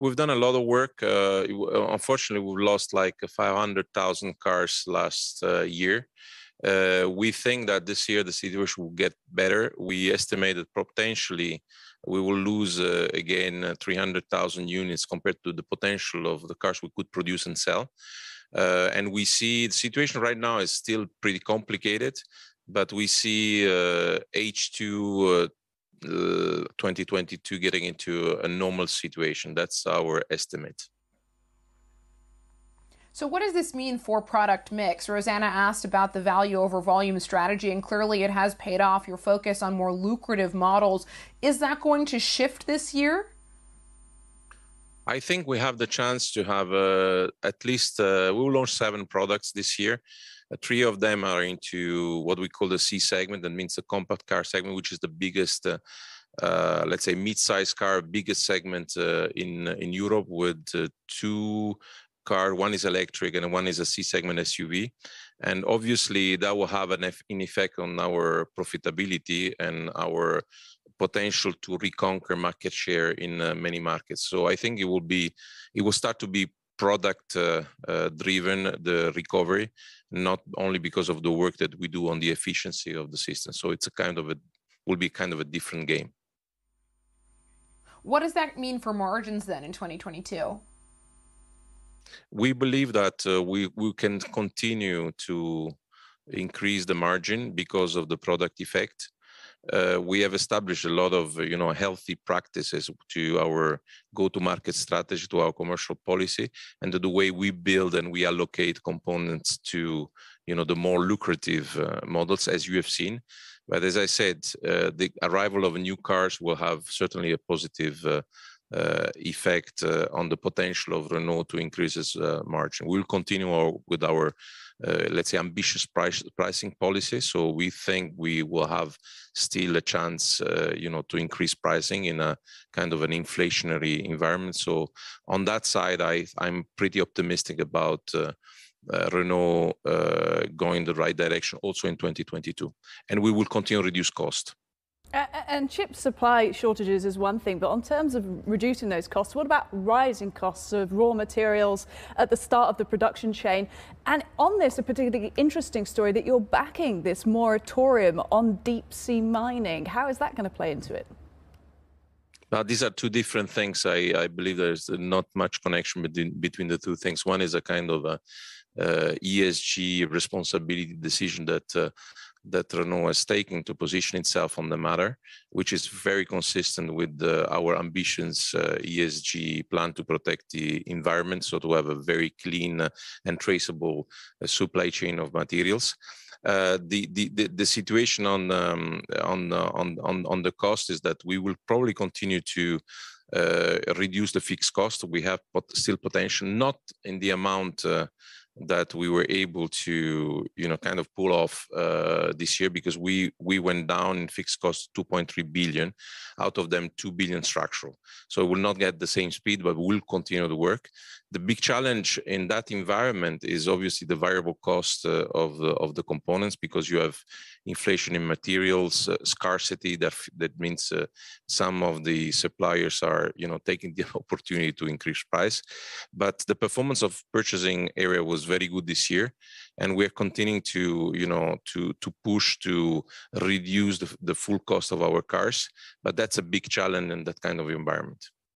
We've done a lot of work. Uh, unfortunately, we've lost like 500,000 cars last uh, year. Uh, we think that this year the situation will get better. We estimate that potentially we will lose uh, again uh, 300,000 units compared to the potential of the cars we could produce and sell. Uh, and we see the situation right now is still pretty complicated, but we see H2 Uh, 2022 getting into a normal situation. That's our estimate. So, what does this mean for product mix? Rosanna asked about the value over volume strategy, and clearly it has paid off your focus on more lucrative models. Is that going to shift this year? I think we have the chance to have uh, at least, uh, we will launch seven products this year. Uh, three of them are into what we call the C segment, that means the compact car segment, which is the biggest. Uh, uh, let's say mid-sized car, biggest segment uh, in in Europe, with two car. One is electric and one is a C segment SUV. And obviously that will have an, an effect on our profitability and our potential to reconquer market share in uh, many markets. So I think it will be, it will start to be product uh, uh, driven, the recovery, not only because of the work that we do on the efficiency of the system. So it's a kind of a, will be kind of a different game. What does that mean for margins then in 2022? we believe that uh, we, we can continue to increase the margin because of the product effect. Uh, we have established a lot of you know healthy practices to our go-to-market strategy, to our commercial policy, and to the way we build and we allocate components to you know the more lucrative uh, models, as you have seen. But as I said, uh, the arrival of new cars will have certainly a positive uh, effect uh, on the potential of Renault to increase its uh, margin. We'll continue our, with our, let's say, ambitious price, pricing policy. So we think we will have still a chance, you know, to increase pricing in a kind of an inflationary environment. So on that side, I, I'm pretty optimistic about uh, Renault uh, going the right direction also in 2022. And we will continue to reduce cost. And chip supply shortages is one thing, but on terms of reducing those costs, what about rising costs of raw materials at the start of the production chain? And on this, a particularly interesting story that you're backing this moratorium on deep sea mining. How is that going to play into it? Now, these are two different things. I, I believe there's not much connection between, between the two things. One is a kind of a, uh, ESG responsibility decision that uh, that Renault has taken to position itself on the matter, which is very consistent with the, our ambitions uh, ESG plan to protect the environment, so to have a very clean uh, and traceable uh, supply chain of materials. Uh, the, the, the the situation on um, on on on the cost is that we will probably continue to uh, reduce the fixed cost. We have pot still potential, not in the amount uh, that we were able to you know kind of pull off uh, this year because we we went down in fixed costs 2.3 billion out of them 2 billion structural. So we will not get the same speed but we'll continue the work. The big challenge in that environment is obviously the variable cost uh, of the of the components because you have inflation in materials uh, scarcity that that means uh, some of the suppliers are you know taking the opportunity to increase price. But the performance of purchasing area was very good this year. And we're continuing to you know to to push to reduce the, the full cost of our cars. But that's a big challenge in that kind of environment